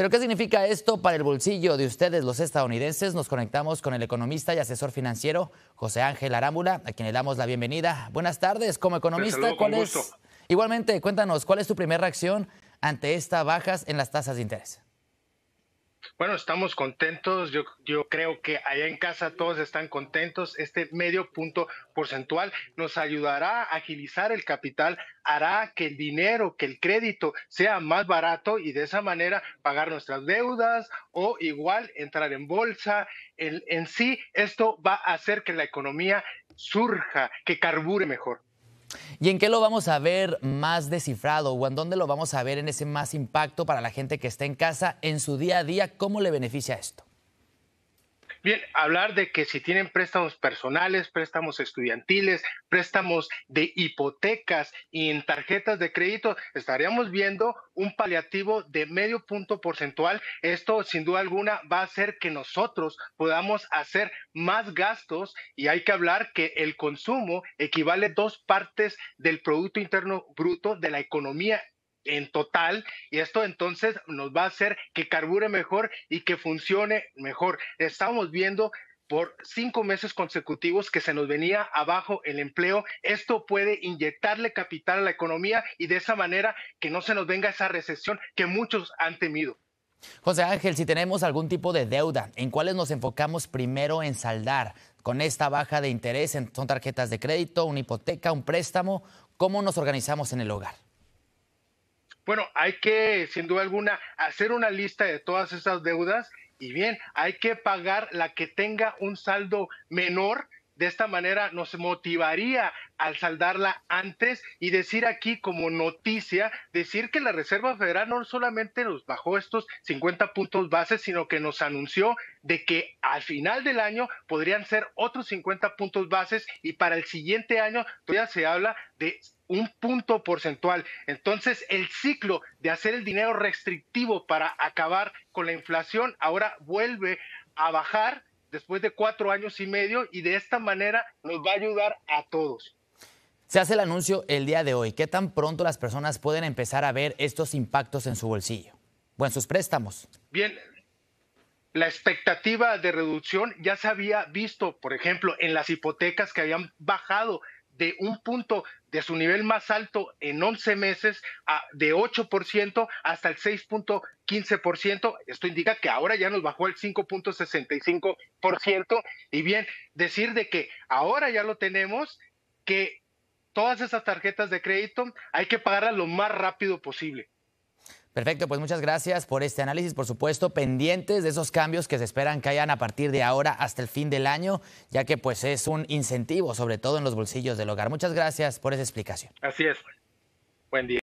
Pero ¿qué significa esto para el bolsillo de ustedes, los estadounidenses? Nos conectamos con el economista y asesor financiero José Ángel Arámbula, a quien le damos la bienvenida. Buenas tardes, como economista, ¿cuál es? Igualmente, cuéntanos, ¿cuál es tu primera reacción ante estas bajas en las tasas de interés? Bueno, estamos contentos. Yo, yo creo que allá en casa todos están contentos. Este medio punto porcentual nos ayudará a agilizar el capital, hará que el dinero, que el crédito sea más barato y de esa manera pagar nuestras deudas o igual entrar en bolsa. En, en sí, esto va a hacer que la economía surja, que carbure mejor. ¿Y en qué lo vamos a ver más descifrado o en dónde lo vamos a ver en ese más impacto para la gente que está en casa en su día a día? ¿Cómo le beneficia esto? Bien, hablar de que si tienen préstamos personales, préstamos estudiantiles, préstamos de hipotecas y en tarjetas de crédito, estaríamos viendo un paliativo de medio punto porcentual. Esto, sin duda alguna, va a hacer que nosotros podamos hacer más gastos y hay que hablar que el consumo equivale dos partes del Producto Interno Bruto de la economía en total y esto entonces nos va a hacer que carbure mejor y que funcione mejor. Estamos viendo por cinco meses consecutivos que se nos venía abajo el empleo. Esto puede inyectarle capital a la economía y de esa manera que no se nos venga esa recesión que muchos han temido. José Ángel, si tenemos algún tipo de deuda, ¿en cuáles nos enfocamos primero en saldar? Con esta baja de interés, ¿son tarjetas de crédito, una hipoteca, un préstamo? ¿Cómo nos organizamos en el hogar? Bueno, hay que, sin duda alguna, hacer una lista de todas esas deudas y bien, hay que pagar la que tenga un saldo menor. De esta manera nos motivaría al saldarla antes y decir aquí como noticia, decir que la Reserva Federal no solamente nos bajó estos 50 puntos bases, sino que nos anunció de que al final del año podrían ser otros 50 puntos bases y para el siguiente año todavía se habla de un punto porcentual. Entonces, el ciclo de hacer el dinero restrictivo para acabar con la inflación ahora vuelve a bajar después de cuatro años y medio y de esta manera nos va a ayudar a todos. Se hace el anuncio el día de hoy. ¿Qué tan pronto las personas pueden empezar a ver estos impactos en su bolsillo o en sus préstamos? Bien, la expectativa de reducción ya se había visto, por ejemplo, en las hipotecas que habían bajado de un punto de su nivel más alto en 11 meses a, de 8% hasta el 6.15%. Esto indica que ahora ya nos bajó el 5.65%. Y bien, decir de que ahora ya lo tenemos, que todas esas tarjetas de crédito hay que pagarlas lo más rápido posible. Perfecto, pues muchas gracias por este análisis, por supuesto, pendientes de esos cambios que se esperan que hayan a partir de ahora hasta el fin del año, ya que pues es un incentivo, sobre todo en los bolsillos del hogar. Muchas gracias por esa explicación. Así es. Buen día.